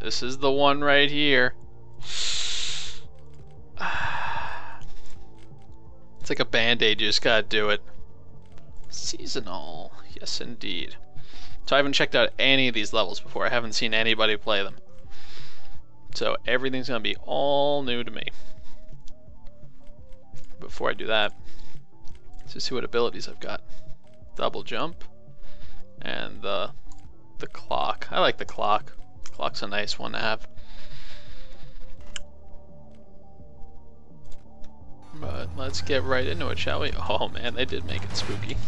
This is the one right here. It's like a band-aid, you just gotta do it. Seasonal. Yes, indeed. So I haven't checked out any of these levels before. I haven't seen anybody play them. So everything's gonna be all new to me. Before I do that, let's just see what abilities I've got. Double jump and the the clock. I like the clock. Clock's a nice one to have. But let's get right into it, shall we? Oh man, they did make it spooky.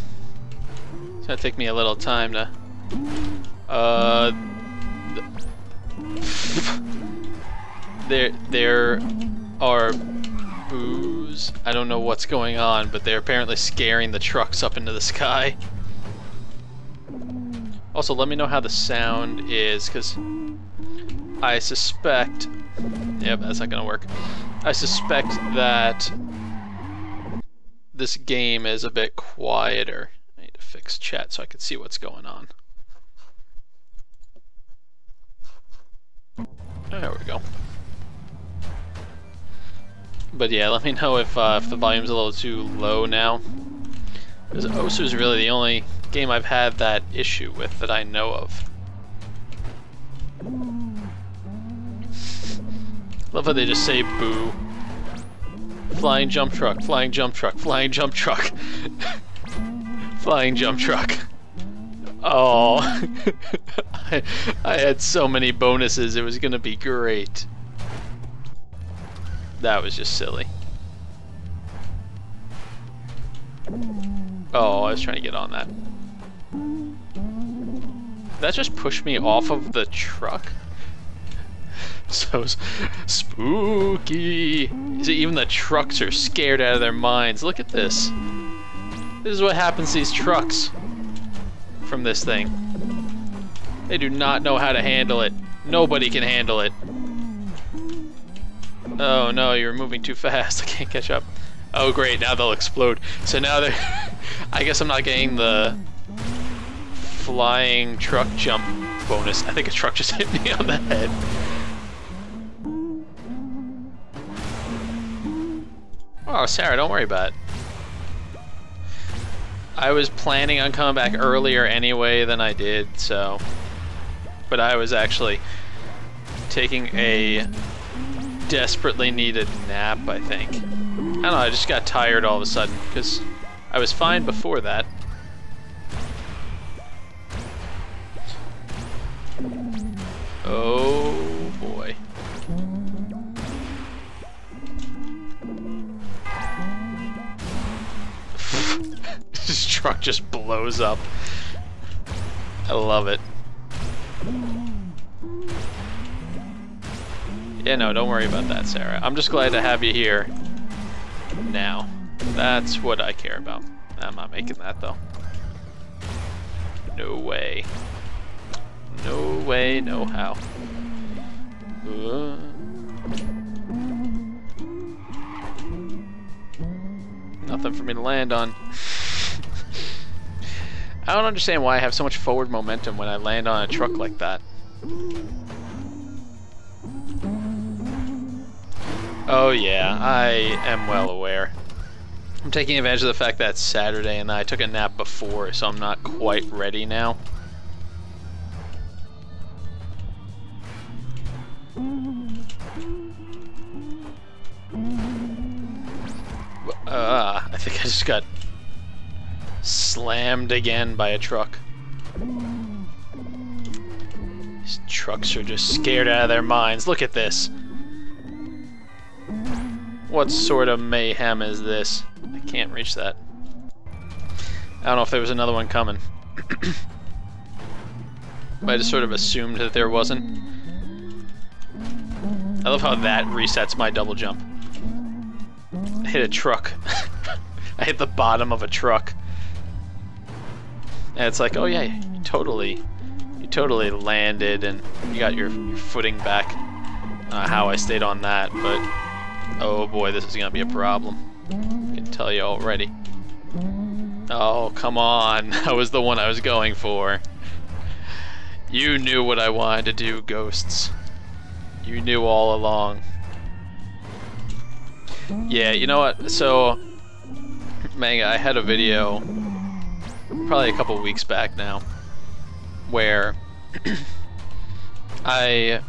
It's gonna take me a little time to. Uh. there, there are boos. I don't know what's going on, but they're apparently scaring the trucks up into the sky. Also, let me know how the sound is, because I suspect... Yep, that's not to work. I suspect that this game is a bit quieter. I need to fix chat so I can see what's going on. There we go. But yeah, let me know if, uh, if the volume's a little too low now. Because Osu is really the only game I've had that issue with that I know of. Love how they just say boo. Flying jump truck, flying jump truck, flying jump truck. flying jump truck. Oh, I, I had so many bonuses, it was gonna be great. That was just silly. Oh, I was trying to get on that. That just pushed me off of the truck? So spooky. See, even the trucks are scared out of their minds. Look at this. This is what happens to these trucks from this thing. They do not know how to handle it. Nobody can handle it. Oh no, you're moving too fast. I can't catch up. Oh great, now they'll explode. So now they're... I guess I'm not getting the flying truck jump bonus. I think a truck just hit me on the head. Oh, Sarah, don't worry about it. I was planning on coming back earlier anyway than I did, so... But I was actually taking a desperately needed nap, I think. I don't know, I just got tired all of a sudden, because I was fine before that. Oh truck just blows up. I love it. Yeah, no, don't worry about that, Sarah. I'm just glad to have you here now. That's what I care about. I'm not making that, though. No way. No way, no how. Uh. Nothing for me to land on. I don't understand why I have so much forward momentum when I land on a truck like that. Oh yeah, I am well aware. I'm taking advantage of the fact that it's Saturday and I took a nap before, so I'm not quite ready now. Uh, I think I just got slammed again by a truck. These trucks are just scared out of their minds. Look at this. What sort of mayhem is this? I can't reach that. I don't know if there was another one coming. I just sort of assumed that there wasn't. I love how that resets my double jump. I hit a truck. I hit the bottom of a truck. And it's like, oh yeah, you totally, you totally landed and you got your, your footing back. Uh, how I stayed on that, but oh boy, this is gonna be a problem. I can tell you already. Oh, come on. That was the one I was going for. You knew what I wanted to do, ghosts. You knew all along. Yeah, you know what? So, Manga, I had a video probably a couple weeks back now where I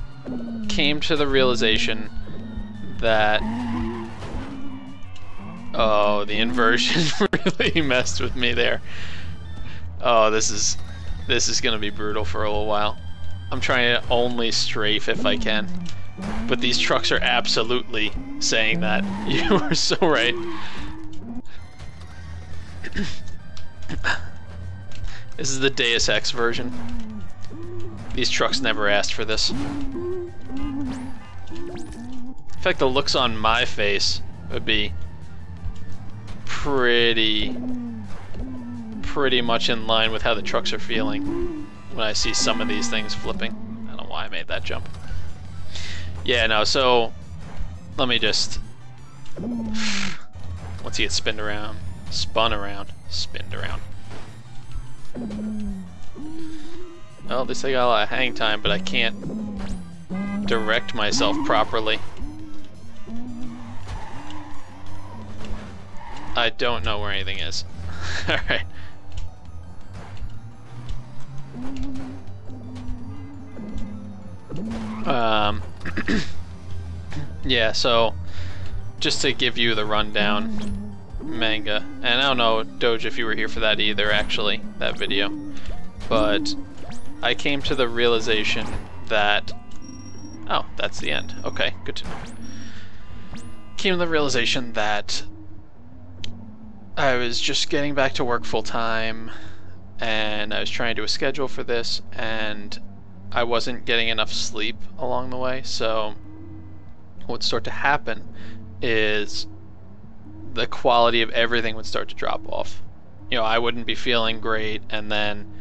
came to the realization that oh the inversion really messed with me there. Oh this is this is gonna be brutal for a little while. I'm trying to only strafe if I can but these trucks are absolutely saying that. You are so right this is the Deus Ex version these trucks never asked for this in fact, the looks on my face would be pretty, pretty much in line with how the trucks are feeling when I see some of these things flipping. I don't know why I made that jump. Yeah, no, so let me just, once you get spinned around, spun around, spinned around. Well, at least I got a lot of hang time, but I can't direct myself properly. I don't know where anything is. Alright. Um, yeah, so just to give you the rundown, manga, and I don't know, Doge, if you were here for that either, actually, that video, but I came to the realization that, oh, that's the end. Okay, good to know. Came to the realization that I was just getting back to work full time and I was trying to do a schedule for this and I wasn't getting enough sleep along the way so what would start to happen is the quality of everything would start to drop off. You know, I wouldn't be feeling great and then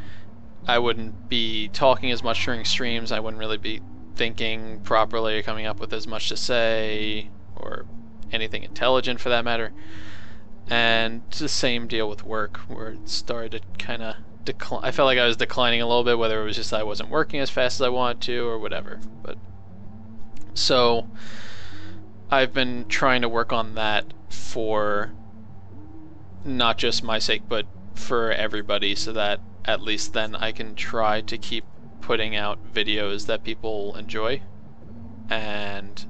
I wouldn't be talking as much during streams, I wouldn't really be thinking properly or coming up with as much to say or anything intelligent for that matter. And the same deal with work, where it started to kind of decline. I felt like I was declining a little bit, whether it was just I wasn't working as fast as I wanted to or whatever. But so I've been trying to work on that for not just my sake, but for everybody, so that at least then I can try to keep putting out videos that people enjoy. And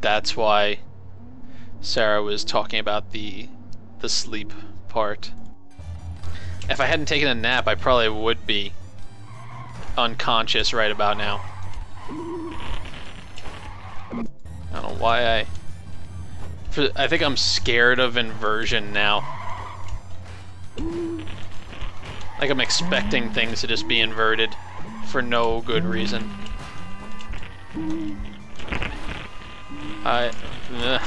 that's why Sarah was talking about the the sleep part. If I hadn't taken a nap, I probably would be unconscious right about now. I don't know why I... I think I'm scared of inversion now. Like I'm expecting things to just be inverted for no good reason. I... Ugh.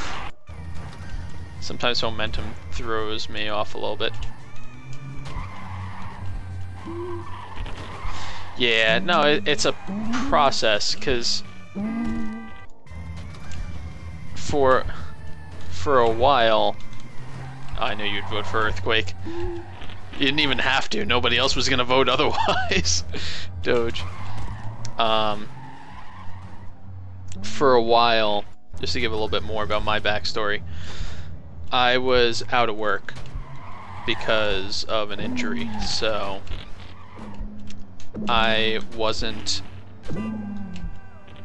Sometimes momentum throws me off a little bit. Yeah, no, it, it's a process, because for, for a while, I knew you'd vote for Earthquake. You didn't even have to, nobody else was going to vote otherwise. Doge. Um, for a while, just to give a little bit more about my backstory, I was out of work because of an injury, so I wasn't,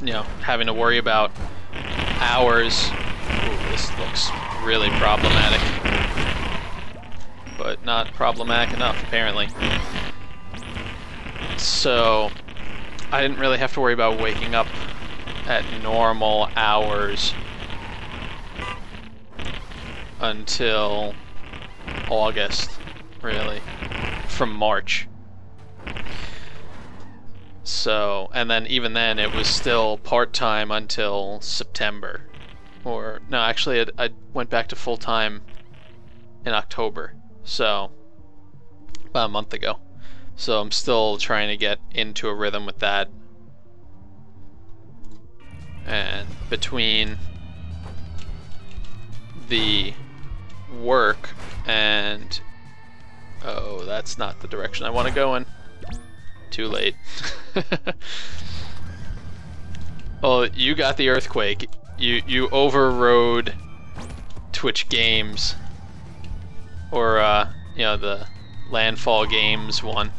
you know, having to worry about hours. Ooh, this looks really problematic, but not problematic enough, apparently. So, I didn't really have to worry about waking up at normal hours until August, really, from March. So, and then even then it was still part-time until September. Or, no, actually I, I went back to full-time in October, so, about a month ago. So I'm still trying to get into a rhythm with that. And between the work and oh that's not the direction I want to go in too late Well, you got the earthquake. You you overrode Twitch Games, or uh, you know the Landfall Games one.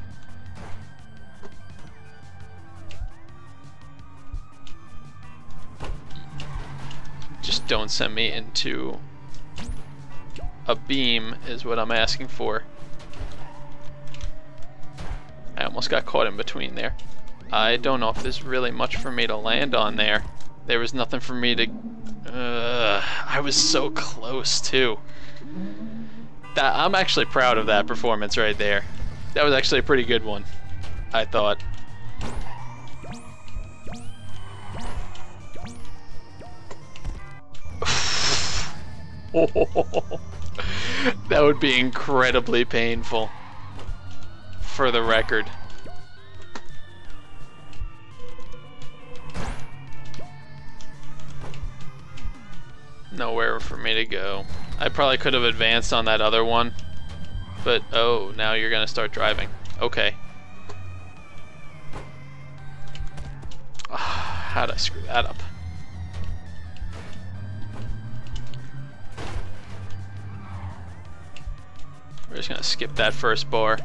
Just don't send me into a beam is what I'm asking for. I almost got caught in between there. I don't know if there's really much for me to land on there. There was nothing for me to... Uh, I was so close, too. That, I'm actually proud of that performance right there. That was actually a pretty good one, I thought. that would be incredibly painful for the record. Nowhere for me to go. I probably could have advanced on that other one, but oh, now you're gonna start driving. Okay. Ah, how'd I screw that up? We're just gonna skip that first bar.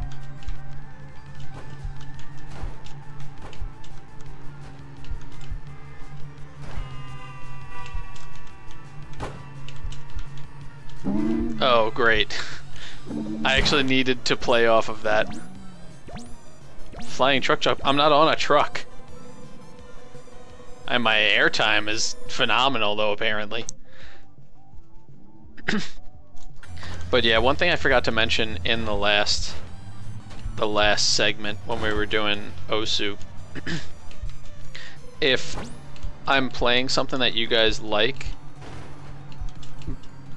Oh, great. I actually needed to play off of that. Flying truck jump. I'm not on a truck. And my airtime is phenomenal, though, apparently. but yeah, one thing I forgot to mention in the last the last segment when we were doing Osu. if I'm playing something that you guys like,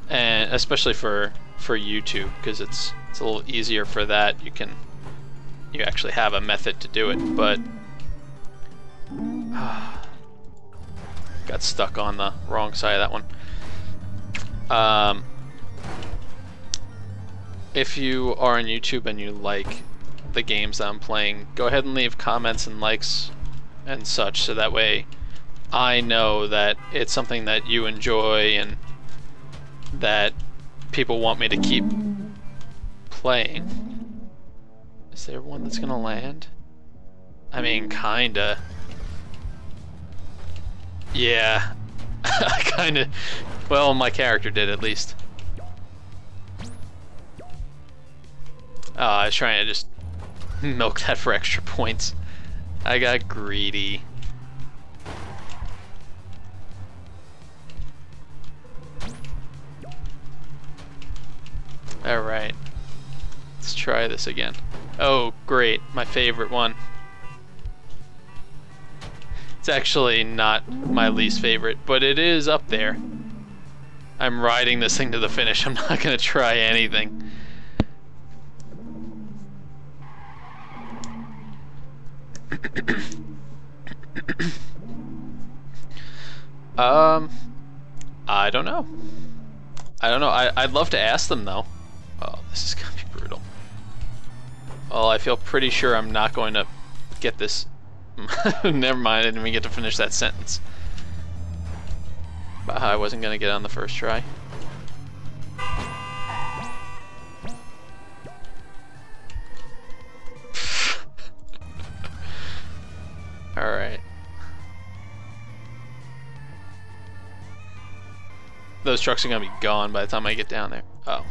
and especially for for YouTube because it's it's a little easier for that. You can you actually have a method to do it, but got stuck on the wrong side of that one. Um, if you are on YouTube and you like the games that I'm playing, go ahead and leave comments and likes and such so that way I know that it's something that you enjoy and that people want me to keep playing. Is there one that's gonna land? I mean, kinda. Yeah. I kinda... Well, my character did at least. Oh, I was trying to just milk that for extra points. I got greedy. Alright. Let's try this again. Oh, great. My favorite one. It's actually not my least favorite, but it is up there. I'm riding this thing to the finish. I'm not going to try anything. um, I don't know. I don't know. I, I'd love to ask them though. Oh, this is gonna be brutal. Well, I feel pretty sure I'm not going to get this. Never mind, I didn't even get to finish that sentence. But I wasn't gonna get on the first try. Alright. Those trucks are gonna be gone by the time I get down there. Oh.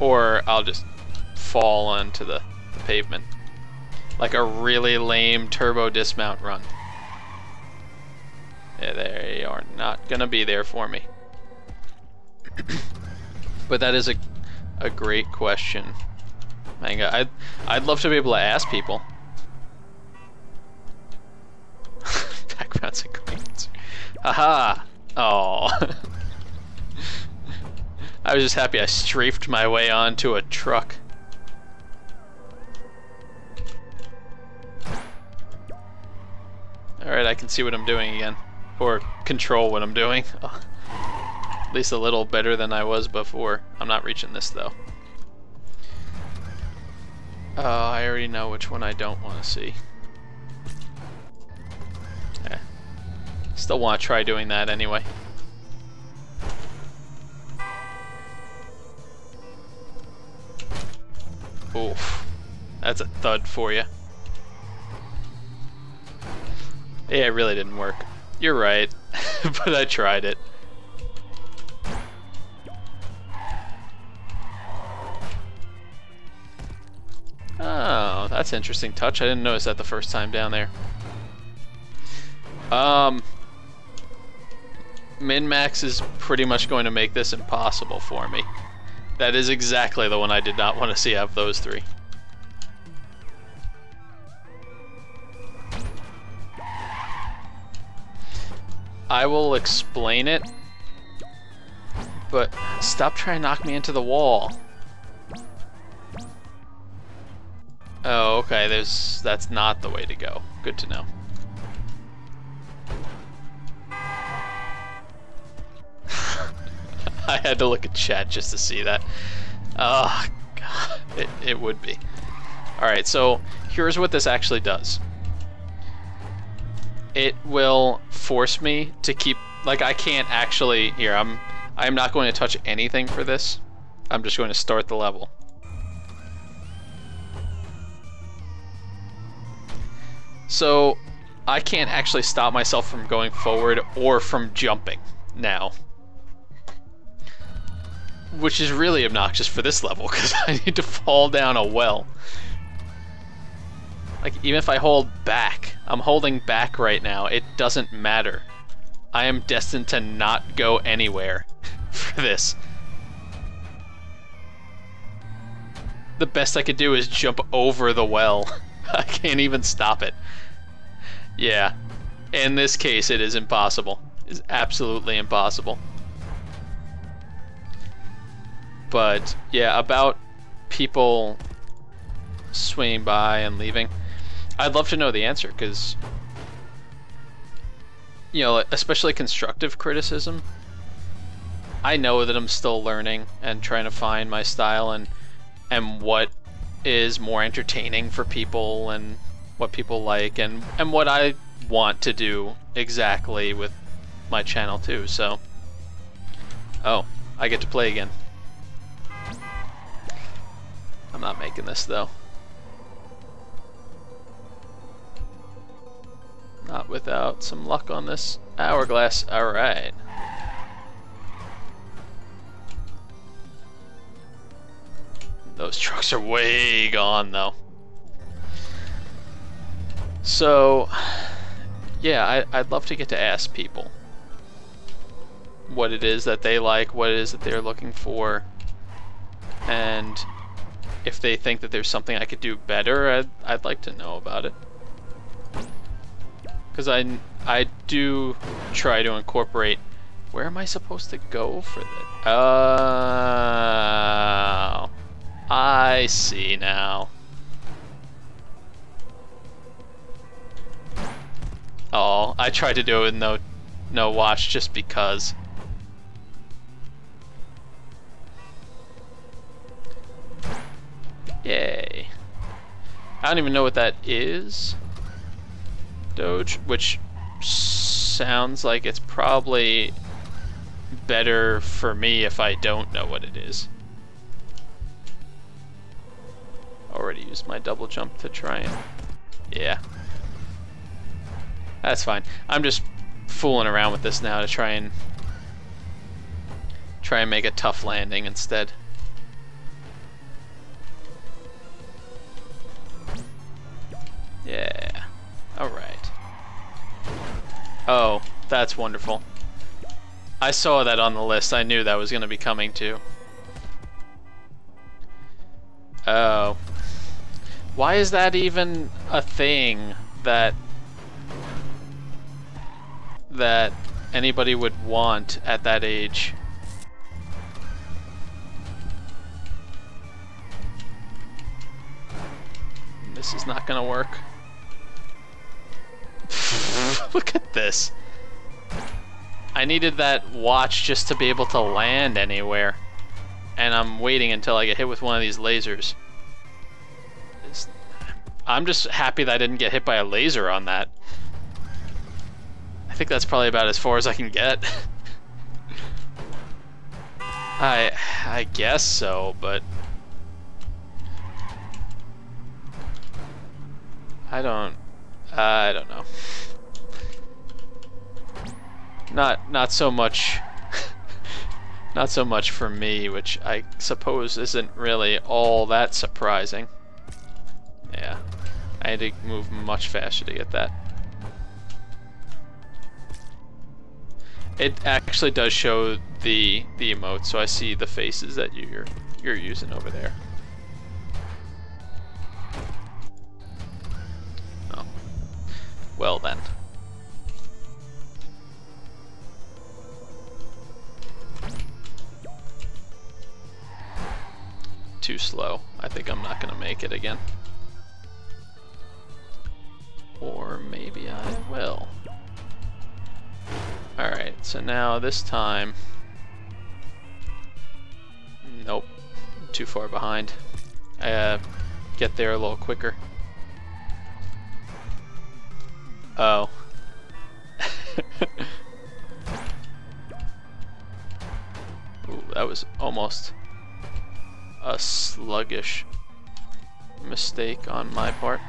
Or I'll just fall onto the, the pavement. Like a really lame turbo dismount run. Yeah, they are not gonna be there for me. but that is a, a great question. Manga, I'd, I'd love to be able to ask people. Background's a great answer. Haha! Oh. I was just happy I strafed my way onto a truck. Alright, I can see what I'm doing again. Or control what I'm doing. At least a little better than I was before. I'm not reaching this though. Oh, I already know which one I don't want to see. Eh. Still want to try doing that anyway. Oof. That's a thud for you. Yeah, it really didn't work. You're right, but I tried it. Oh, that's interesting touch. I didn't notice that the first time down there. Um, Min-Max is pretty much going to make this impossible for me. That is exactly the one I did not want to see out of those three. I will explain it, but stop trying to knock me into the wall. Oh, okay, there's that's not the way to go. Good to know. I had to look at chat just to see that. Oh, God. It, it would be. Alright, so here's what this actually does. It will force me to keep... Like, I can't actually... Here, I'm, I'm not going to touch anything for this. I'm just going to start the level. So, I can't actually stop myself from going forward or from jumping now which is really obnoxious for this level because I need to fall down a well. Like, even if I hold back, I'm holding back right now, it doesn't matter. I am destined to not go anywhere for this. The best I could do is jump over the well. I can't even stop it. Yeah. In this case, it is impossible. It's absolutely impossible. But yeah, about people swinging by and leaving. I'd love to know the answer because, you know, especially constructive criticism. I know that I'm still learning and trying to find my style and and what is more entertaining for people and what people like and and what I want to do exactly with my channel too. So, oh, I get to play again. I'm not making this though. Not without some luck on this hourglass. Alright. Those trucks are way gone though. So, yeah, I, would love to get to ask people what it is that they like, what it is that they're looking for, and if they think that there's something I could do better, I'd, I'd like to know about it. Because I, I do try to incorporate... Where am I supposed to go for this? Oh, I see now. Oh, I tried to do it with no, no watch just because. Yay. I don't even know what that is. Doge, which sounds like it's probably better for me if I don't know what it is. Already used my double jump to try and... Yeah. That's fine. I'm just fooling around with this now to try and... Try and make a tough landing instead. Yeah. Alright. Oh, that's wonderful. I saw that on the list. I knew that was going to be coming too. Oh. Why is that even a thing that that anybody would want at that age? This is not gonna work. Look at this. I needed that watch just to be able to land anywhere. And I'm waiting until I get hit with one of these lasers. It's, I'm just happy that I didn't get hit by a laser on that. I think that's probably about as far as I can get. I I guess so, but I don't Uh, I don't know. Not not so much not so much for me, which I suppose isn't really all that surprising. Yeah. I had to move much faster to get that. It actually does show the the emote, so I see the faces that you're you're using over there. Well then. Too slow. I think I'm not gonna make it again. Or maybe I will. Alright, so now this time... Nope. Too far behind. Uh, get there a little quicker. Oh. Ooh, that was almost a sluggish mistake on my part.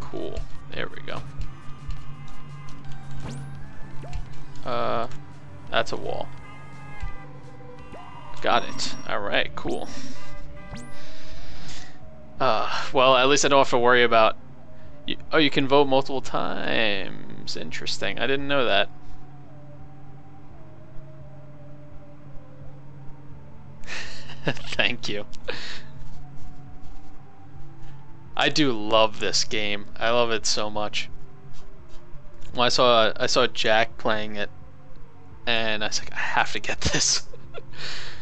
Cool. There we go. Uh, that's a wall. Got it. Alright, cool. Uh, well, at least I don't have to worry about... You, oh, you can vote multiple times. Interesting. I didn't know that. Thank you. I do love this game. I love it so much. When I saw I saw Jack playing it, and I was like, I have to get this.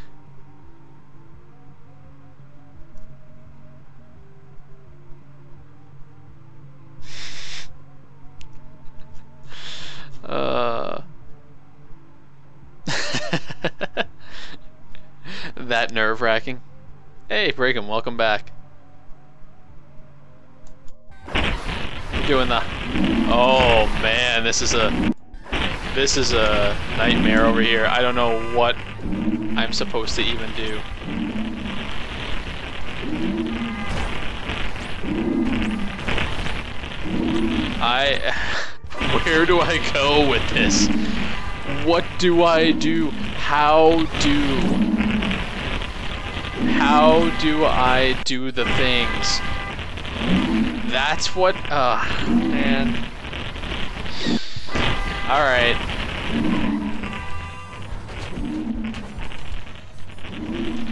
uh. that nerve wracking. Hey, Brigham, welcome back. doing the... Oh man, this is a... This is a nightmare over here. I don't know what I'm supposed to even do. I... Where do I go with this? What do I do? How do... How do I do the things? That's what, uh, man. Alright.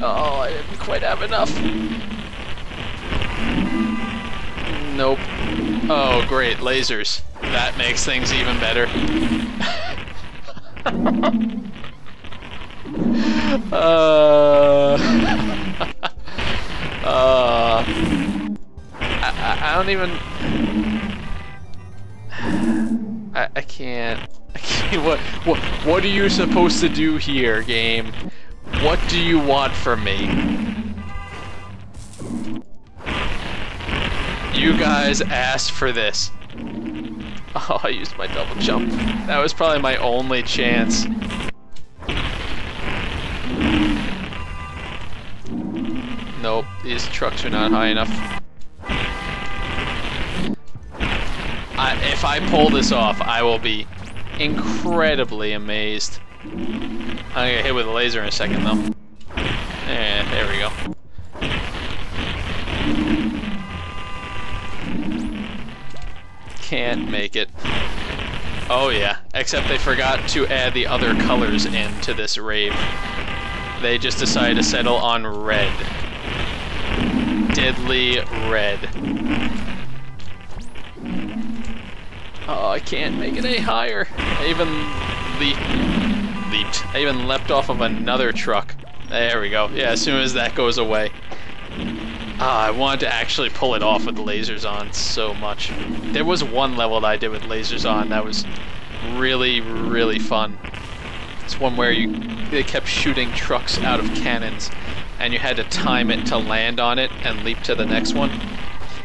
Oh, I didn't quite have enough. Nope. Oh, great, lasers. That makes things even better. uh... uh... I don't even... I, I can't... I can't... What, what, what are you supposed to do here, game? What do you want from me? You guys asked for this. Oh, I used my double jump. That was probably my only chance. Nope, these trucks are not high enough. I, if I pull this off, I will be incredibly amazed. I'm gonna get hit with a laser in a second, though. Yeah, there we go. Can't make it. Oh yeah, except they forgot to add the other colors into this rave. They just decided to settle on red. Deadly red. Oh, I can't make it any higher. I even leaped. Leaped. I even leapt off of another truck. There we go. Yeah, as soon as that goes away. Ah, I wanted to actually pull it off with lasers on so much. There was one level that I did with lasers on that was really, really fun. It's one where you they kept shooting trucks out of cannons, and you had to time it to land on it and leap to the next one.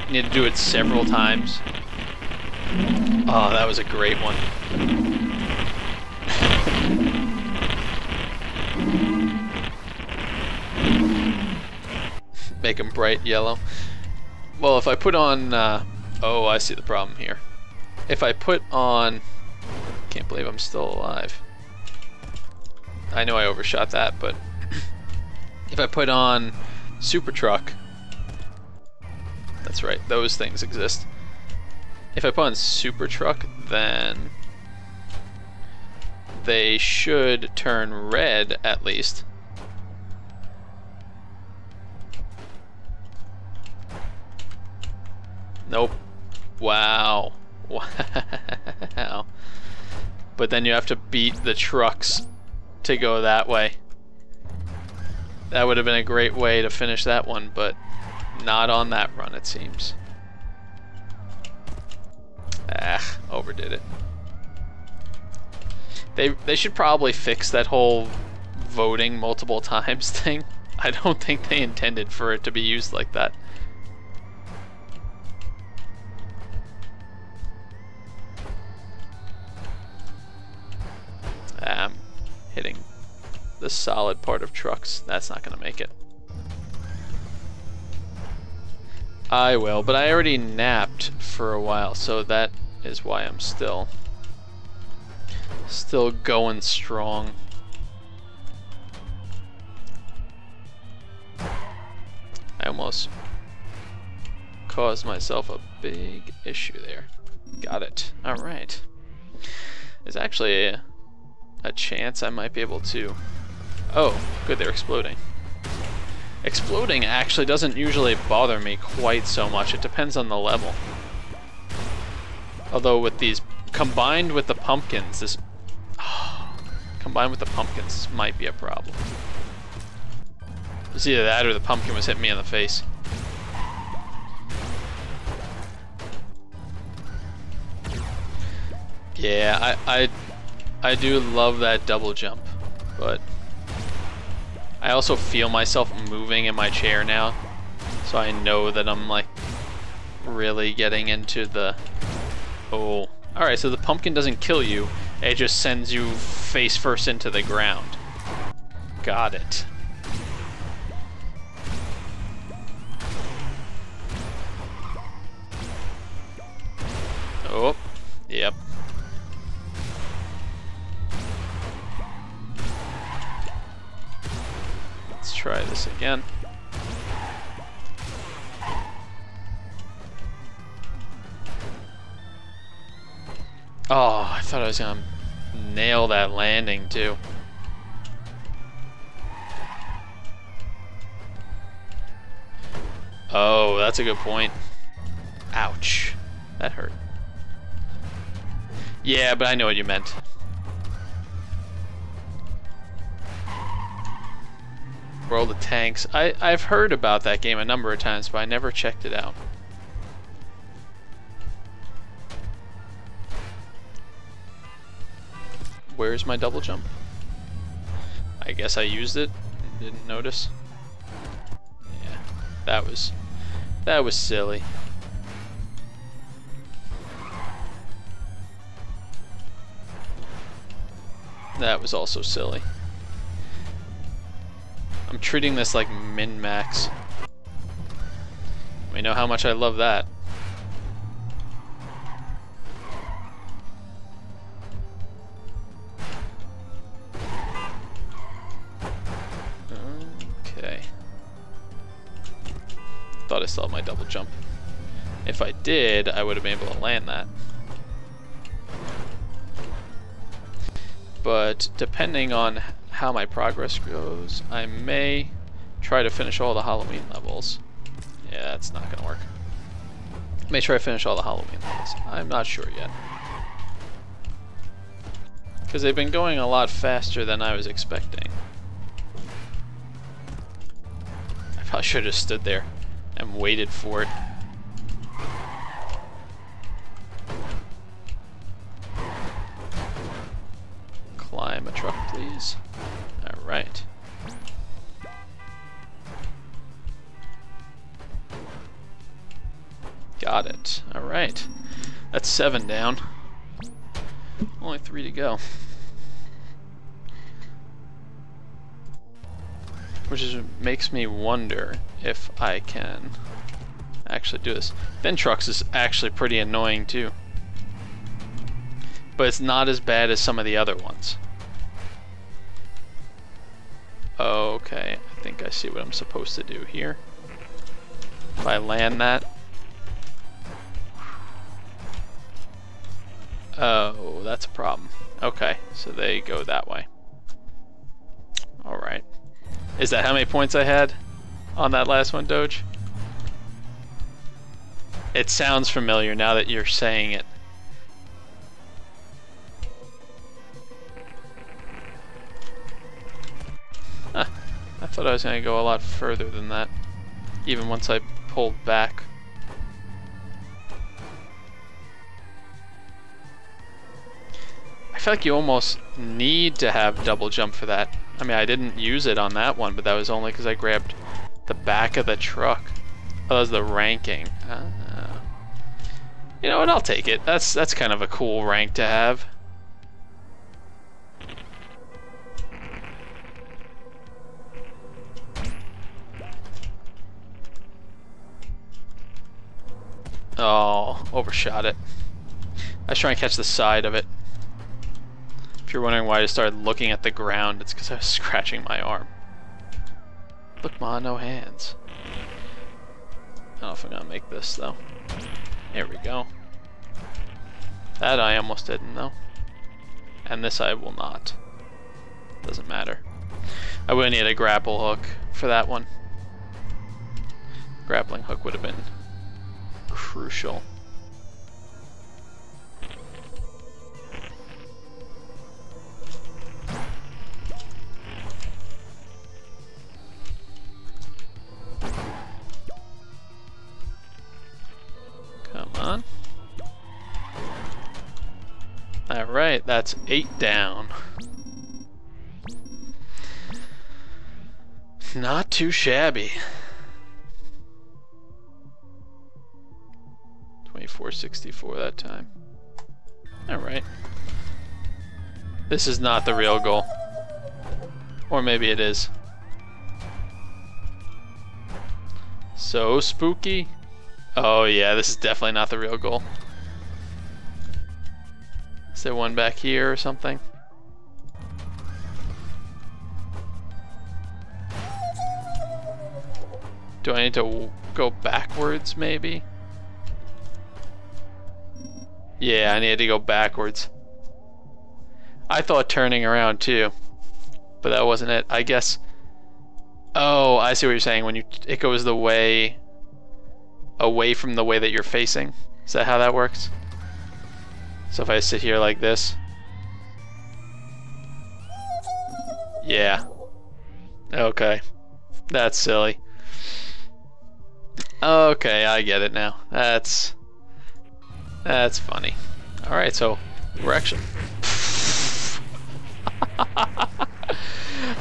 You need to do it several times. Oh, that was a great one. Make them bright yellow. Well, if I put on... Uh, oh, I see the problem here. If I put on... Can't believe I'm still alive. I know I overshot that, but... if I put on Super Truck... That's right, those things exist. If I put on Super Truck, then... They should turn red, at least. Nope. Wow. Wow. But then you have to beat the trucks to go that way. That would have been a great way to finish that one, but not on that run, it seems. Ah, overdid it. They, they should probably fix that whole voting multiple times thing. I don't think they intended for it to be used like that. I'm hitting the solid part of trucks. That's not going to make it. I will, but I already napped for a while, so that is why I'm still still going strong. I almost caused myself a big issue there. Got it. Alright. There's actually a, chance I might be able to... Oh, good, they're exploding. Exploding actually doesn't usually bother me quite so much. It depends on the level. Although with these, combined with the pumpkins, this... Combined with the pumpkins, this might be a problem. It's either that or the pumpkin was hitting me in the face. Yeah, I, I I do love that double jump, but I also feel myself moving in my chair now, so I know that I'm like really getting into the... Oh, alright, so the pumpkin doesn't kill you, it just sends you face first into the ground. Got it. Oh, yep. Try this again. Oh, I thought I was gonna nail that landing too. Oh, that's a good point. Ouch. That hurt. Yeah, but I know what you meant. World of Tanks. I, I've heard about that game a number of times, but I never checked it out. Where's my double jump? I guess I used it and didn't notice. Yeah, that was that was silly. That was also silly. I'm treating this like min-max. We know how much I love that. Okay. Thought I saw my double jump. If I did, I would have been able to land that. But depending on how my progress goes, I may try to finish all the Halloween levels. Yeah, that's not gonna work. I may try to finish all the Halloween levels. I'm not sure yet. Because they've been going a lot faster than I was expecting. I probably should have stood there and waited for it. Climb a truck, please. Seven down. Only three to go. Which is makes me wonder if I can actually do this. Bin trucks is actually pretty annoying too. But it's not as bad as some of the other ones. Okay, I think I see what I'm supposed to do here. If I land that. Oh, that's a problem. Okay, so they go that way. Alright. Is that how many points I had on that last one, Doge? It sounds familiar now that you're saying it. Huh. I thought I was going to go a lot further than that, even once I pulled back. I feel like you almost need to have double jump for that. I mean, I didn't use it on that one, but that was only because I grabbed the back of the truck. Oh, that was the ranking. Uh, you know what? I'll take it. That's that's kind of a cool rank to have. Oh, overshot it. I was trying to catch the side of it. If you're wondering why I started looking at the ground, it's because I was scratching my arm. Look, Ma, no hands. I don't know if I'm gonna make this though. Here we go. That I almost didn't though. And this I will not. Doesn't matter. I would need a grapple hook for that one. Grappling hook would have been crucial. That's eight down. Not too shabby. 2464 that time. Alright. This is not the real goal. Or maybe it is. So spooky. Oh yeah, this is definitely not the real goal. Is there one back here or something? Do I need to go backwards, maybe? Yeah, I need to go backwards. I thought turning around too, but that wasn't it. I guess. Oh, I see what you're saying. When you it goes the way away from the way that you're facing. Is that how that works? So if I sit here like this. Yeah. Okay. That's silly. Okay, I get it now. That's... That's funny. Alright, so we're actually...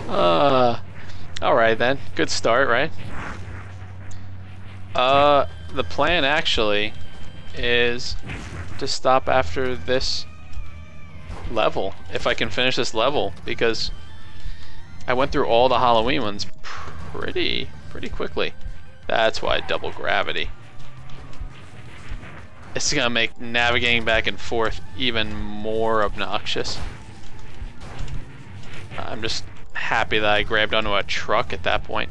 uh, Alright then. Good start, right? Uh, the plan actually is to stop after this level, if I can finish this level, because I went through all the Halloween ones pretty, pretty quickly. That's why double gravity. It's gonna make navigating back and forth even more obnoxious. I'm just happy that I grabbed onto a truck at that point.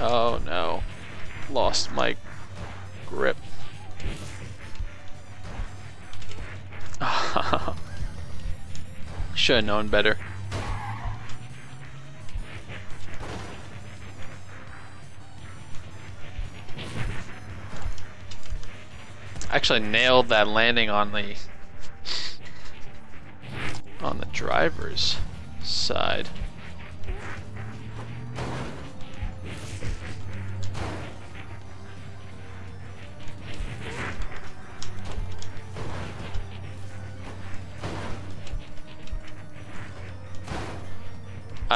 Oh no. Lost my grip. Should have known better. Actually nailed that landing on the on the driver's side.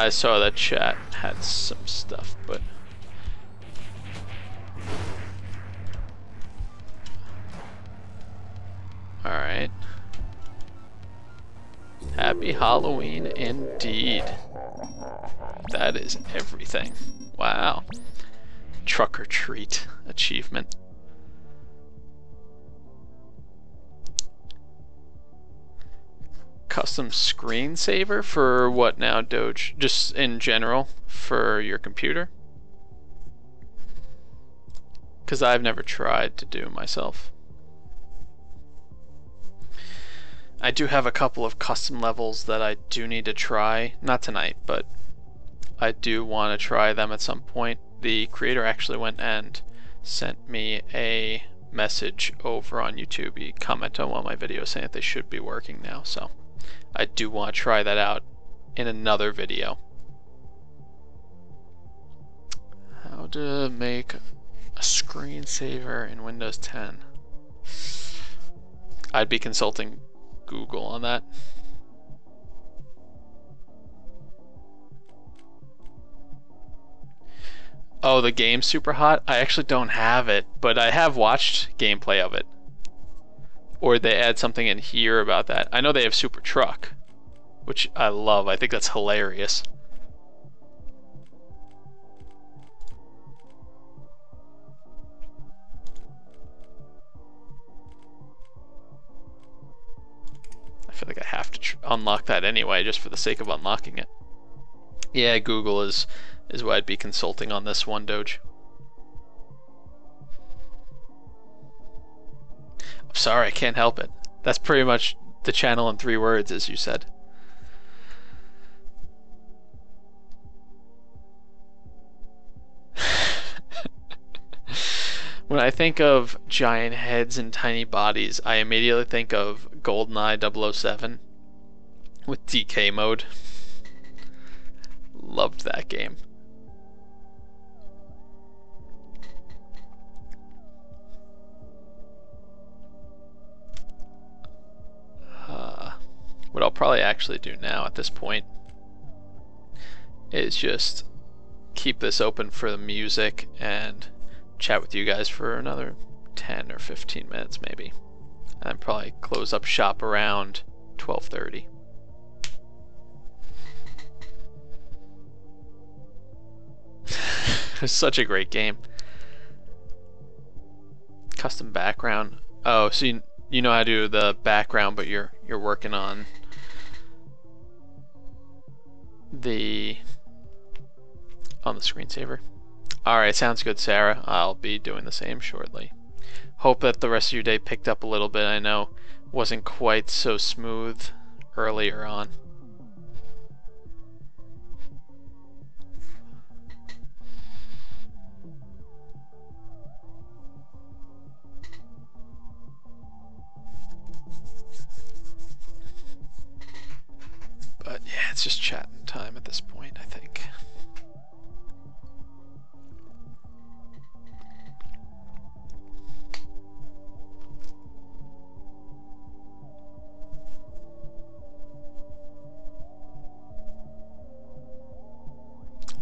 I saw that chat had some stuff, but... Alright. Happy Halloween indeed. That is everything. Wow. Truck or treat achievement. Custom screensaver for what now, Doge? Just in general for your computer? Because I've never tried to do myself. I do have a couple of custom levels that I do need to try. Not tonight, but I do want to try them at some point. The creator actually went and sent me a message over on YouTube. He commented on one of my videos saying that they should be working now, so I do want to try that out in another video. How to make a screensaver in Windows 10. I'd be consulting Google on that. Oh, the game's Superhot? I actually don't have it, but I have watched gameplay of it. Or they add something in here about that. I know they have Super Truck, which I love. I think that's hilarious. I feel like I have to unlock that anyway, just for the sake of unlocking it. Yeah, Google is is what I'd be consulting on this one, Doge. Sorry, I can't help it. That's pretty much the channel in three words, as you said. when I think of giant heads and tiny bodies, I immediately think of GoldenEye 007 with DK mode. Loved that game. What I'll probably actually do now at this point is just keep this open for the music and chat with you guys for another 10 or 15 minutes maybe and probably close up shop around 12:30. it's such a great game. Custom background. Oh, so you, you know how to do the background, but you're you're working on the on the screensaver. Alright, sounds good, Sarah. I'll be doing the same shortly hope that the rest of your day picked up a little bit. I know wasn't quite so smooth earlier on. But yeah, it's just chatting time at this point, I think.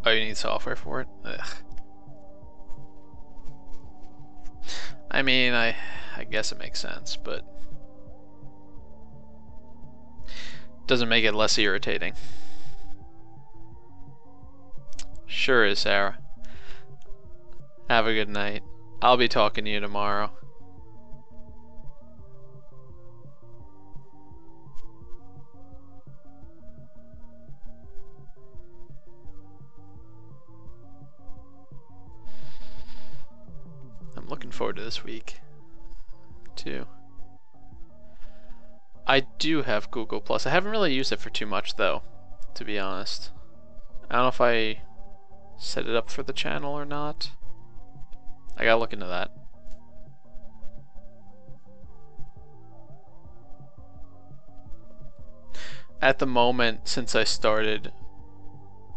Oh, you need software for it? Ugh. I mean, I, I guess it makes sense, but doesn't make it less irritating. Sure is, Sarah. Have a good night. I'll be talking to you tomorrow. I'm looking forward to this week too. I do have Google Plus. I haven't really used it for too much though, to be honest. I don't know if I set it up for the channel or not. I gotta look into that. At the moment, since I started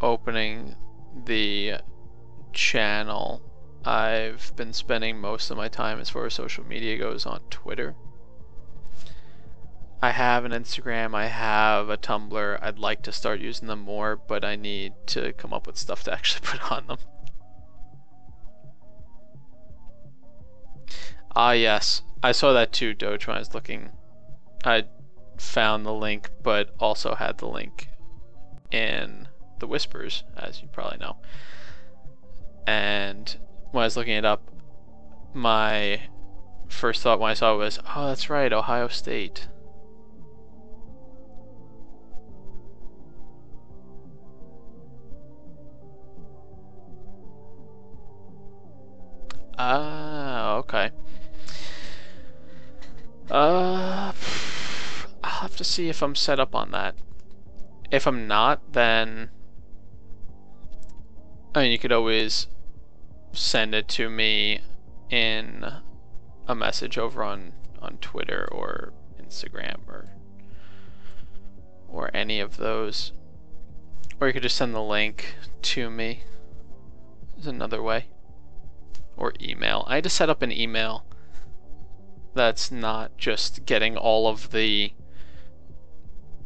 opening the channel, I've been spending most of my time as far as social media goes on Twitter. I have an Instagram, I have a Tumblr. I'd like to start using them more, but I need to come up with stuff to actually put on them. Ah, yes. I saw that too, Doge, when I was looking. I found the link, but also had the link in the Whispers, as you probably know. And when I was looking it up, my first thought when I saw it was, oh, that's right, Ohio State. Ah, okay. Uh, I'll have to see if I'm set up on that. If I'm not, then I mean, you could always send it to me in a message over on on Twitter or Instagram or or any of those. Or you could just send the link to me. Is another way. Or email. I had to set up an email that's not just getting all of the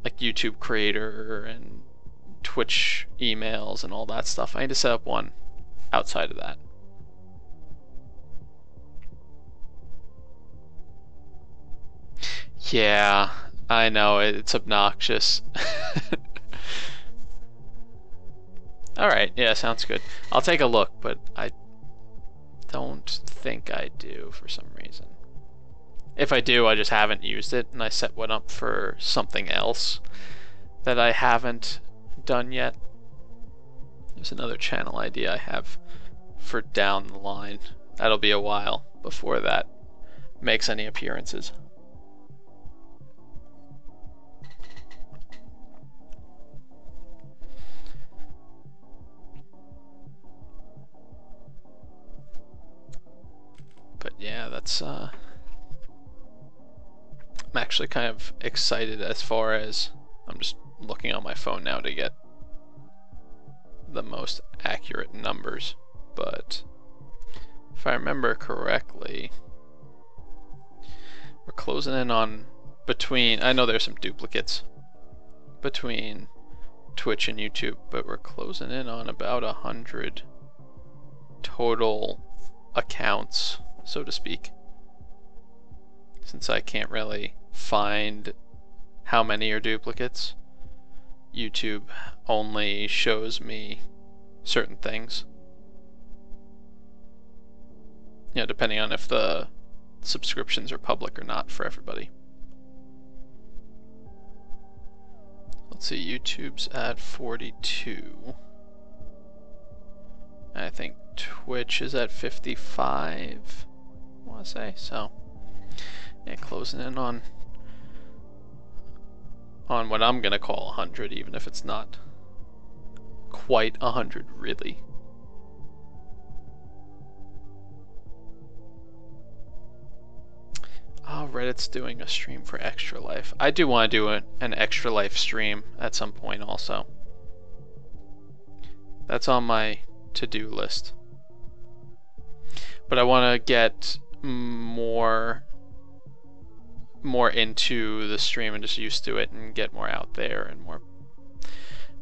like YouTube creator and Twitch emails and all that stuff. I had to set up one outside of that. Yeah, I know, it's obnoxious. Alright, yeah, sounds good. I'll take a look, but I don't think I do for some reason. If I do, I just haven't used it, and I set one up for something else that I haven't done yet. There's another channel idea I have for down the line. That'll be a while before that makes any appearances. Yeah, that's uh I'm actually kind of excited as far as I'm just looking on my phone now to get the most accurate numbers, but if I remember correctly, we're closing in on between, I know there's some duplicates between Twitch and YouTube, but we're closing in on about a hundred total accounts, so to speak. Since I can't really find how many are duplicates. YouTube only shows me certain things. You know, depending on if the subscriptions are public or not for everybody. Let's see, YouTube's at 42. I think Twitch is at 55, I want to say, so yeah, closing in on on what I'm gonna call 100, even if it's not quite 100 really. Oh, Reddit's doing a stream for Extra Life. I do want to do a, an Extra Life stream at some point also. That's on my to-do list. But I want to get more more into the stream and just used to it and get more out there and more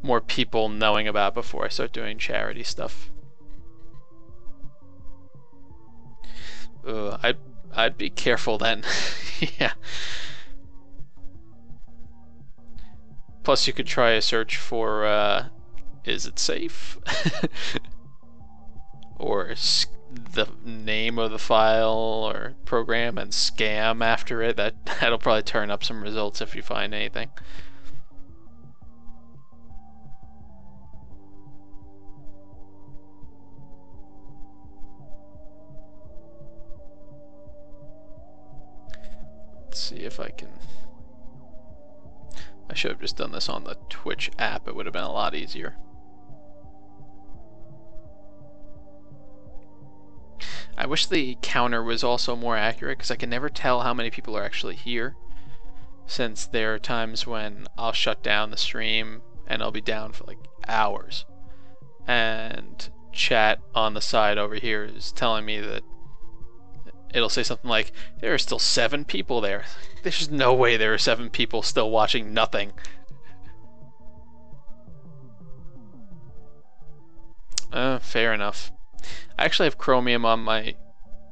more people knowing about before I start doing charity stuff. Uh, I'd I'd be careful then. yeah. Plus, you could try a search for uh, "Is it safe?" or the name of the file or program and scam after it. That that'll probably turn up some results if you find anything. Let's see if I can. I should have just done this on the Twitch app. It would have been a lot easier. I wish the counter was also more accurate because I can never tell how many people are actually here. Since there are times when I'll shut down the stream and I'll be down for like hours. And chat on the side over here is telling me that it'll say something like, there are still seven people there. There's no way there are seven people still watching nothing. Uh, fair enough. I actually have Chromium on my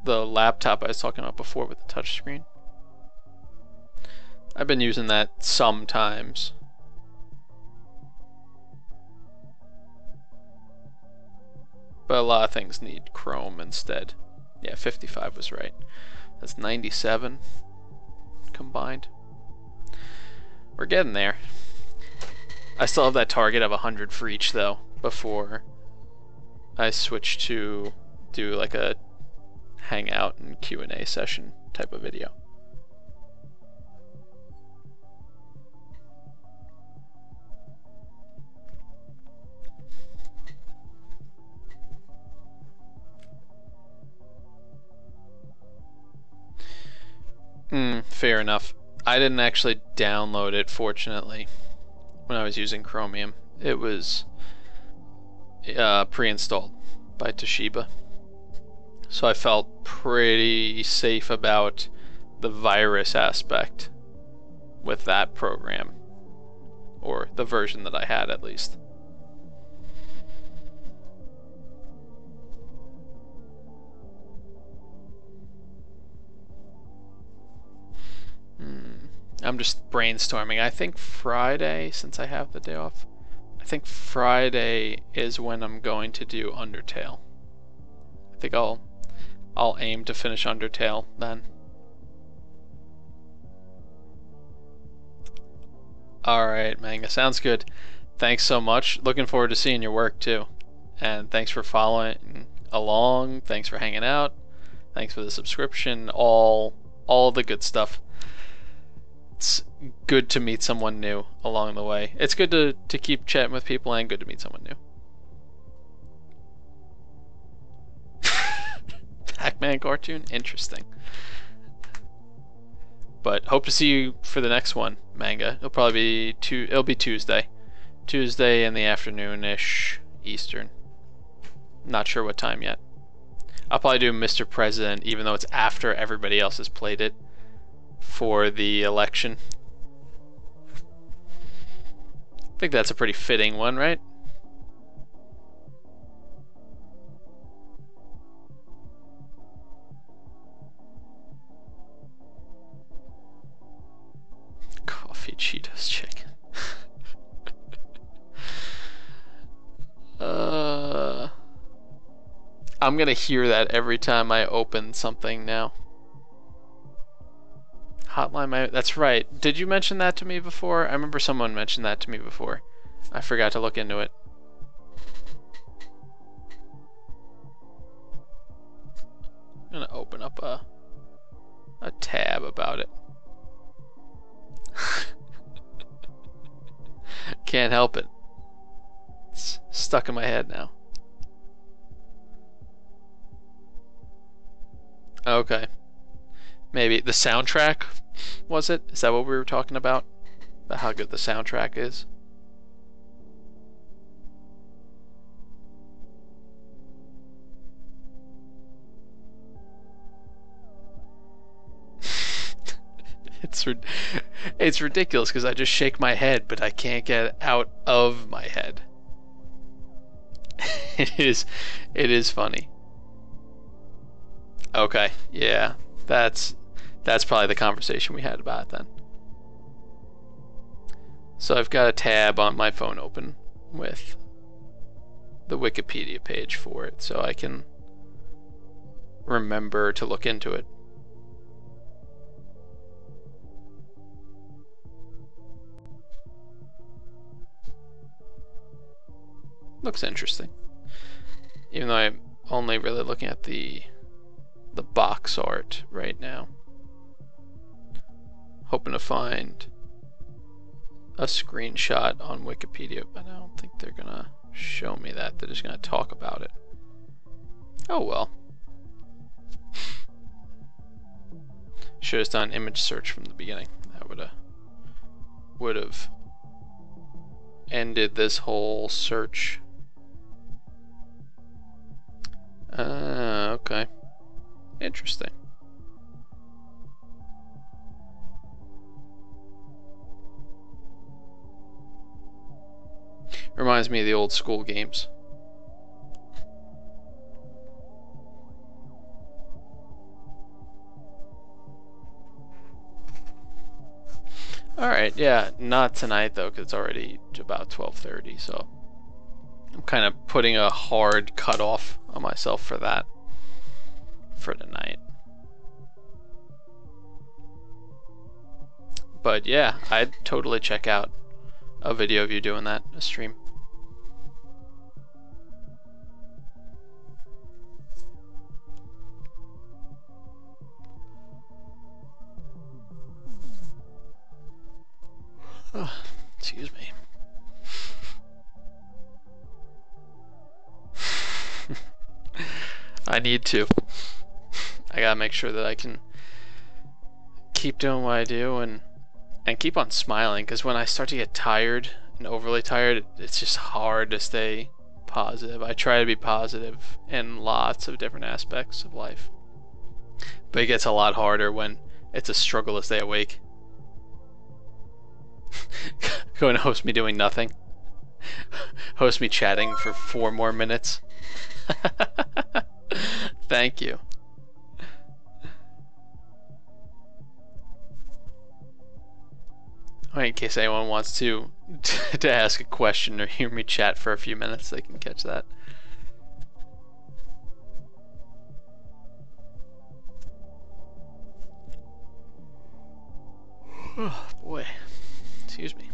the laptop I was talking about before with the touchscreen. I've been using that sometimes. But a lot of things need Chrome instead. Yeah, 55 was right. That's 97 combined. We're getting there. I still have that target of 100 for each though, before I switch to do like a hangout and Q&A session type of video. Mm, fair enough. I didn't actually download it, fortunately, when I was using Chromium. It was uh, pre-installed by Toshiba. So I felt pretty safe about the virus aspect with that program. Or the version that I had, at least. Hmm. I'm just brainstorming. I think Friday, since I have the day off, I think Friday is when I'm going to do Undertale. I think I'll I'll aim to finish Undertale then. Alright, Manga, sounds good. Thanks so much. Looking forward to seeing your work too. And thanks for following along. Thanks for hanging out. Thanks for the subscription. All all the good stuff it's good to meet someone new along the way. It's good to, to keep chatting with people and good to meet someone new. Pac-Man cartoon? Interesting. But hope to see you for the next one, manga. It'll probably be two it'll be Tuesday. Tuesday in the afternoon-ish Eastern. Not sure what time yet. I'll probably do Mr. President even though it's after everybody else has played it for the election. Think that's a pretty fitting one, right? Coffee Cheetos chicken. uh, I'm gonna hear that every time I open something now. Hotline my that's right. Did you mention that to me before? I remember someone mentioned that to me before. I forgot to look into it. I'm gonna open up a a tab about it. Can't help it. It's stuck in my head now. Okay. Maybe the soundtrack was it? Is that what we were talking about? About how good the soundtrack is? it's it's ridiculous because I just shake my head, but I can't get out of my head. it is, it is funny. Okay, yeah, that's that's probably the conversation we had about it then. So I've got a tab on my phone open with the Wikipedia page for it so I can remember to look into it. Looks interesting. Even though I'm only really looking at the the box art right now hoping to find a screenshot on Wikipedia, but I don't think they're gonna show me that. They're just gonna talk about it. Oh well. Should have done image search from the beginning. That would have would have ended this whole search. Uh, okay. Interesting. Reminds me of the old school games. Alright, yeah, not tonight though, because it's already about 12.30, so I'm kind of putting a hard cutoff on myself for that for tonight. But yeah, I'd totally check out a video of you doing that, a stream. Excuse me. I need to. I gotta make sure that I can keep doing what I do and and keep on smiling because when I start to get tired and overly tired, it's just hard to stay positive. I try to be positive in lots of different aspects of life, but it gets a lot harder when it's a struggle to stay awake. Going to host me doing nothing. host me chatting for four more minutes. Thank you. In case anyone wants to to ask a question or hear me chat for a few minutes, they can catch that. Oh boy, excuse me.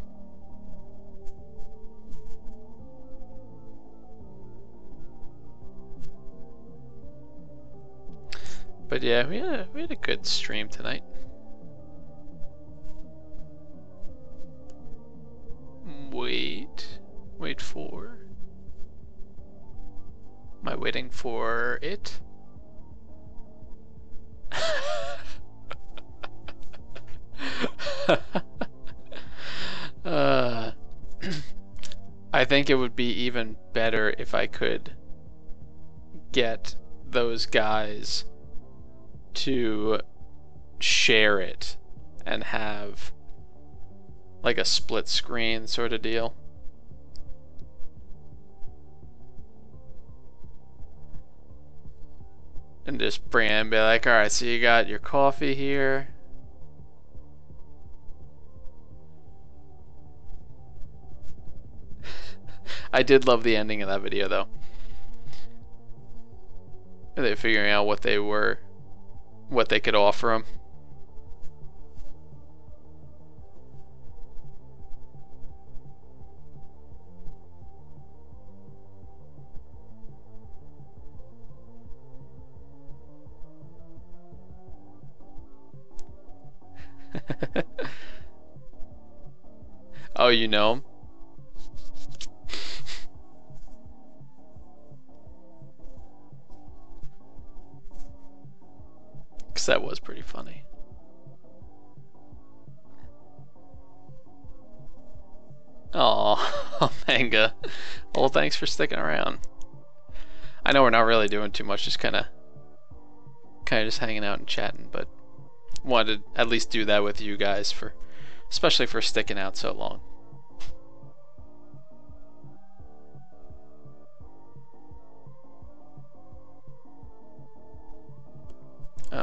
But yeah, we had a, we had a good stream tonight. Wait. Wait for... Am I waiting for it? uh, I think it would be even better if I could get those guys to share it and have like a split screen sort of deal. And just bring and be like, alright, so you got your coffee here. I did love the ending of that video though. They figuring out what they were, what they could offer them. Oh, you know him? Because that was pretty funny. Oh, manga. Well, thanks for sticking around. I know we're not really doing too much, just kind of, kind of just hanging out and chatting, but wanted to at least do that with you guys for especially for sticking out so long.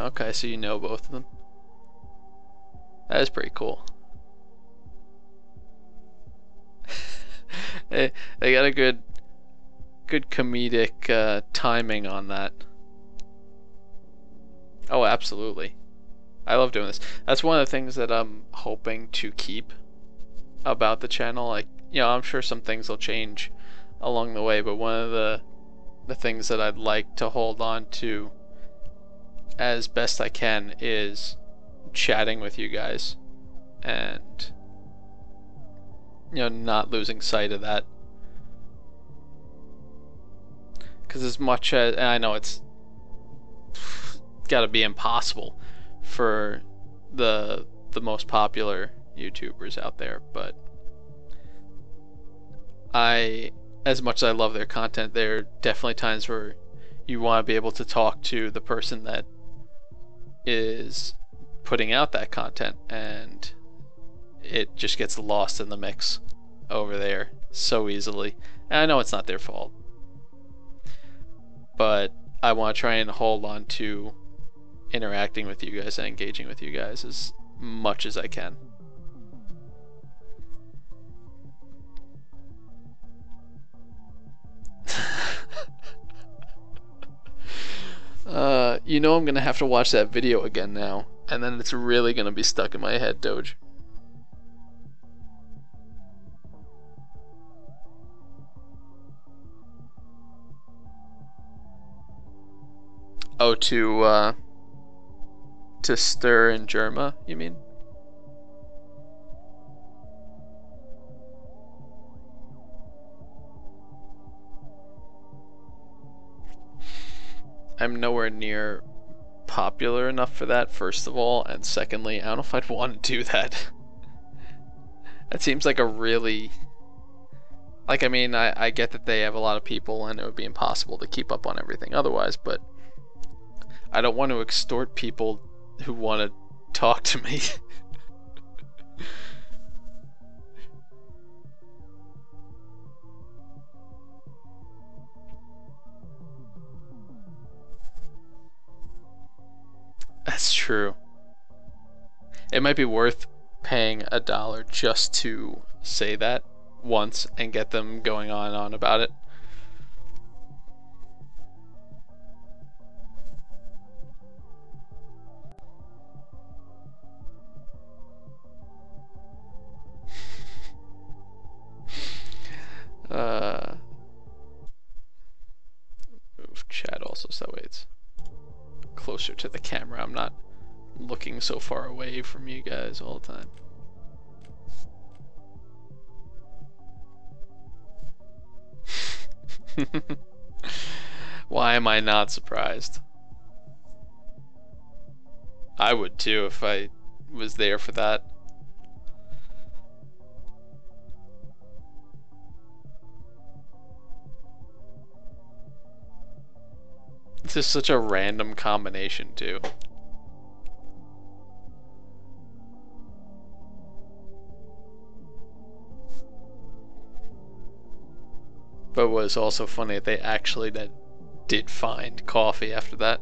Okay, so you know both of them. That is pretty cool. they, they got a good good comedic uh, timing on that. Oh, absolutely. I love doing this. That's one of the things that I'm hoping to keep about the channel. Like, you know, I'm sure some things will change along the way, but one of the the things that I'd like to hold on to as best I can is chatting with you guys and you know not losing sight of that. Because as much as I know it's got to be impossible for the the most popular YouTubers out there, but I as much as I love their content, there are definitely times where you want to be able to talk to the person that is putting out that content and it just gets lost in the mix over there so easily And I know it's not their fault. But I want to try and hold on to interacting with you guys and engaging with you guys as much as I can. uh, you know I'm gonna have to watch that video again now, and then it's really gonna be stuck in my head, Doge. Oh, to uh, to stir in Jerma, you mean? I'm nowhere near popular enough for that, first of all, and secondly, I don't know if I'd want to do that. that seems like a really... Like, I mean, I, I get that they have a lot of people and it would be impossible to keep up on everything otherwise, but I don't want to extort people who want to talk to me. That's true. It might be worth paying a dollar just to say that once and get them going on and on about it. Uh, chat also so closer to the camera. I'm not looking so far away from you guys all the time. Why am I not surprised? I would too if I was there for that. Is such a random combination, too. But it was also funny that they actually did find coffee after that.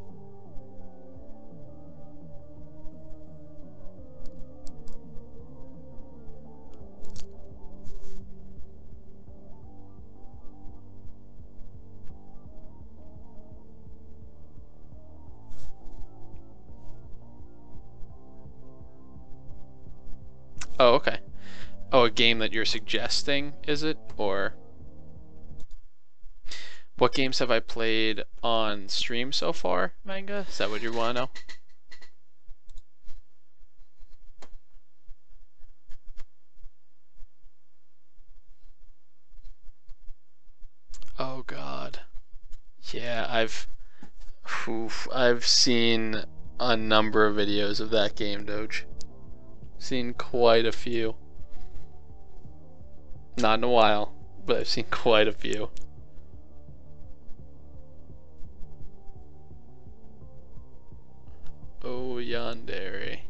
A game that you're suggesting, is it? Or what games have I played on stream so far, Manga? Is that what you want to know? Oh god. Yeah, I've oof, I've seen a number of videos of that game, Doge. Seen quite a few. Not in a while, but I've seen quite a few. Oh, yandere.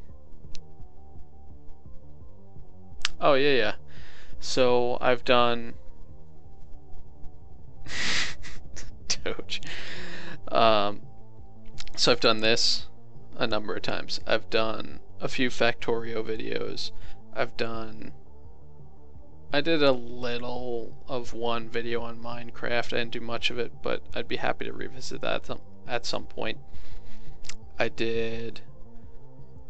Oh, yeah, yeah. So, I've done... Doge. Um, so I've done this a number of times. I've done a few Factorio videos. I've done... I did a little of one video on Minecraft. I didn't do much of it, but I'd be happy to revisit that at some point. I did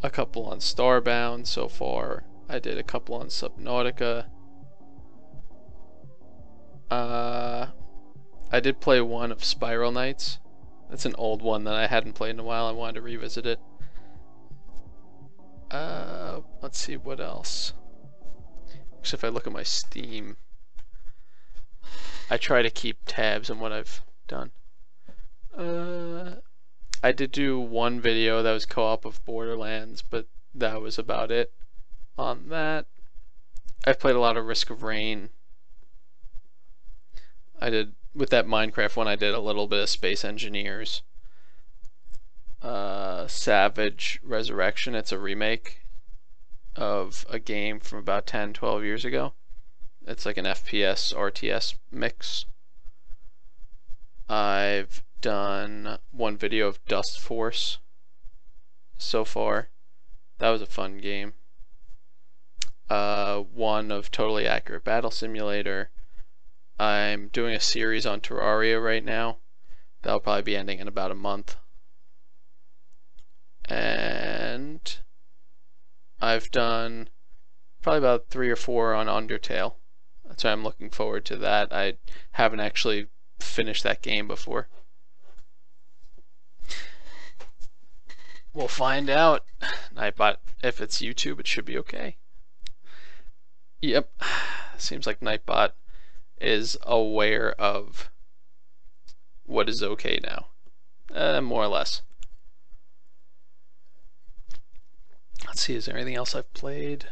a couple on Starbound so far. I did a couple on Subnautica. Uh, I did play one of Spiral Knights. That's an old one that I hadn't played in a while. I wanted to revisit it. Uh, let's see what else. Actually, if I look at my Steam, I try to keep tabs on what I've done. Uh, I did do one video that was co-op of Borderlands, but that was about it on that. I've played a lot of Risk of Rain. I did, with that Minecraft one, I did a little bit of Space Engineers uh, Savage Resurrection. It's a remake of a game from about 10, 12 years ago. It's like an FPS RTS mix. I've done one video of Dustforce so far. That was a fun game. Uh, one of Totally Accurate Battle Simulator. I'm doing a series on Terraria right now. That'll probably be ending in about a month. And I've done probably about three or four on Undertale. So I'm looking forward to that. I haven't actually finished that game before. We'll find out. Nightbot, if it's YouTube, it should be okay. Yep, seems like Nightbot is aware of what is okay now. Uh, more or less. Let's see, is there anything else I've played?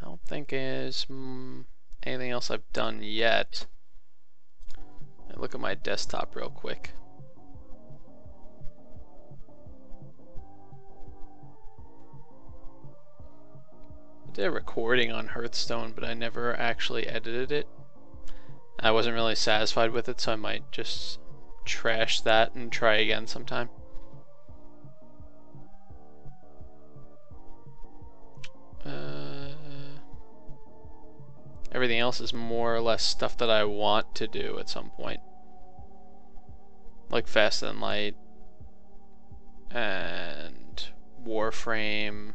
I don't think there's mm, anything else I've done yet. look at my desktop real quick. I did a recording on Hearthstone, but I never actually edited it. I wasn't really satisfied with it, so I might just trash that and try again sometime. Uh, everything else is more or less stuff that I want to do at some point. Like Faster Than Light and Warframe